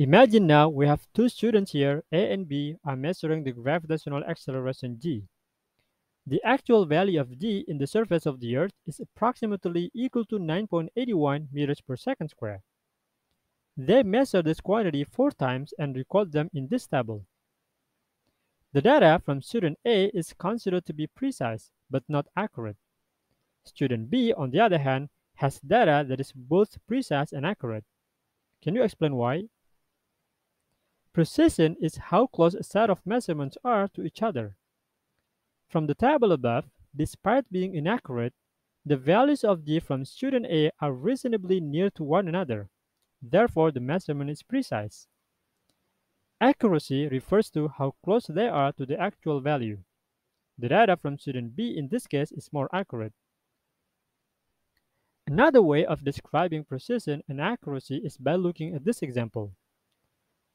Imagine now we have two students here, A and B, are measuring the gravitational acceleration g. The actual value of g in the surface of the Earth is approximately equal to 9.81 meters per second square. They measure this quantity four times and record them in this table. The data from student A is considered to be precise, but not accurate. Student B, on the other hand, has data that is both precise and accurate. Can you explain why? Precision is how close a set of measurements are to each other. From the table above, despite being inaccurate, the values of G from student A are reasonably near to one another. Therefore, the measurement is precise. Accuracy refers to how close they are to the actual value. The data from student B in this case is more accurate. Another way of describing precision and accuracy is by looking at this example.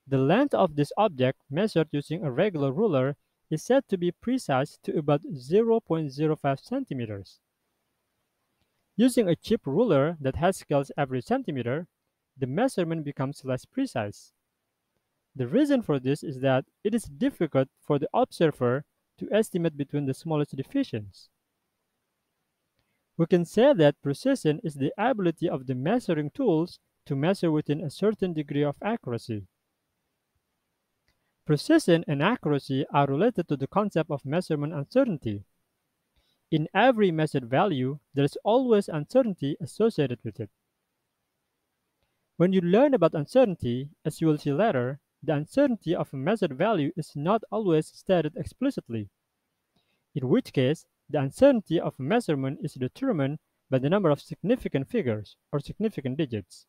The length of this object measured using a regular ruler is said to be precise to about 0.05 centimeters. Using a cheap ruler that has scales every centimeter, the measurement becomes less precise. The reason for this is that it is difficult for the observer to estimate between the smallest deviations. We can say that precision is the ability of the measuring tools to measure within a certain degree of accuracy. Precision and accuracy are related to the concept of measurement uncertainty. In every measured value, there is always uncertainty associated with it. When you learn about uncertainty, as you will see later, the uncertainty of a measured value is not always stated explicitly, in which case the uncertainty of a measurement is determined by the number of significant figures, or significant digits.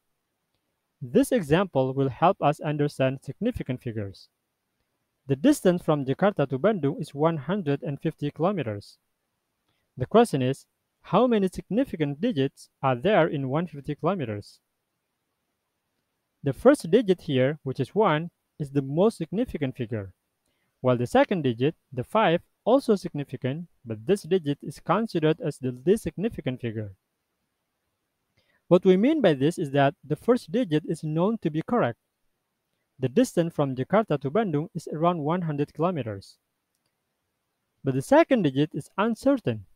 This example will help us understand significant figures. The distance from Jakarta to Bandung is 150 kilometers. The question is, how many significant digits are there in 150 kilometers? The first digit here, which is 1, is the most significant figure, while the second digit, the 5, also significant, but this digit is considered as the least significant figure. What we mean by this is that the first digit is known to be correct, the distance from Jakarta to Bandung is around 100 kilometers. But the second digit is uncertain.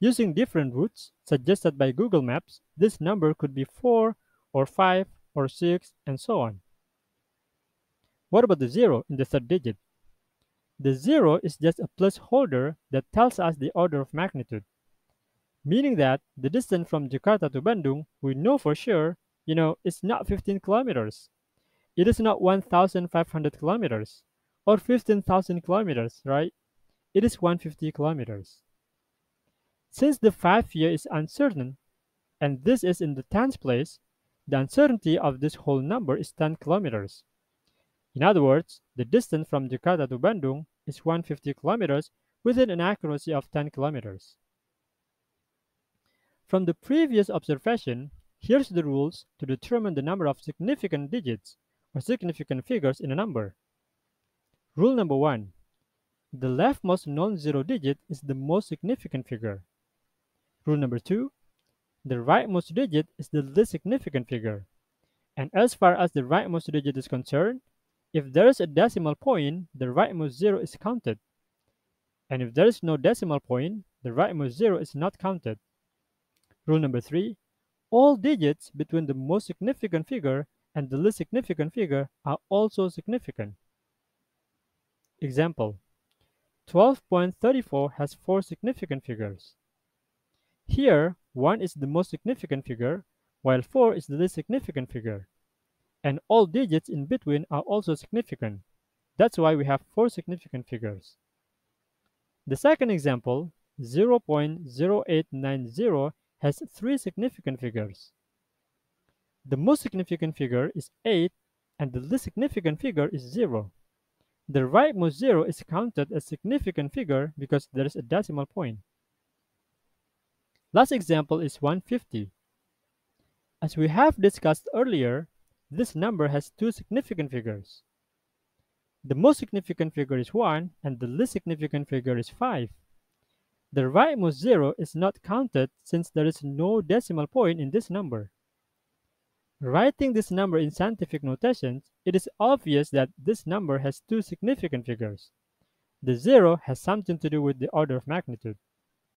Using different routes suggested by Google Maps, this number could be 4 or 5 or 6 and so on. What about the zero in the third digit? The zero is just a placeholder that tells us the order of magnitude, meaning that the distance from Jakarta to Bandung, we know for sure, you know, it's not 15 kilometers. It is not 1,500 kilometers or 15,000 kilometers, right? It is 150 kilometers. Since the 5 year is uncertain, and this is in the tens place, the uncertainty of this whole number is 10 kilometers. In other words, the distance from Jakarta to Bandung is 150 kilometers within an accuracy of 10 kilometers. From the previous observation, here's the rules to determine the number of significant digits or significant figures in a number. Rule number one, the leftmost non-zero digit is the most significant figure. Rule number two, the rightmost digit is the least significant figure. And as far as the rightmost digit is concerned, if there is a decimal point, the rightmost zero is counted. And if there is no decimal point, the rightmost zero is not counted. Rule number three, all digits between the most significant figure and the least significant figure are also significant. Example 12.34 has four significant figures. Here, 1 is the most significant figure, while 4 is the least significant figure. And all digits in between are also significant. That's why we have 4 significant figures. The second example, 0.0890, has 3 significant figures. The most significant figure is 8 and the least significant figure is 0. The rightmost 0 is counted as significant figure because there is a decimal point. Last example is 150. As we have discussed earlier, this number has two significant figures. The most significant figure is 1 and the least significant figure is 5. The rightmost 0 is not counted since there is no decimal point in this number. Writing this number in scientific notation, it is obvious that this number has two significant figures. The zero has something to do with the order of magnitude.